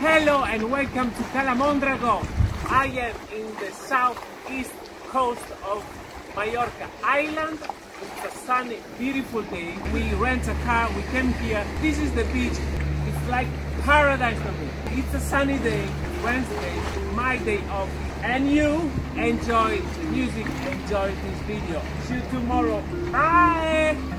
Hello and welcome to Cala Mondragó. I am in the southeast coast of Mallorca Island. It's a sunny, beautiful day. We rent a car, we came here. This is the beach. It's like paradise for me. It's a sunny day, Wednesday, my day off. And you enjoy the music, enjoy this video. See you tomorrow. Bye!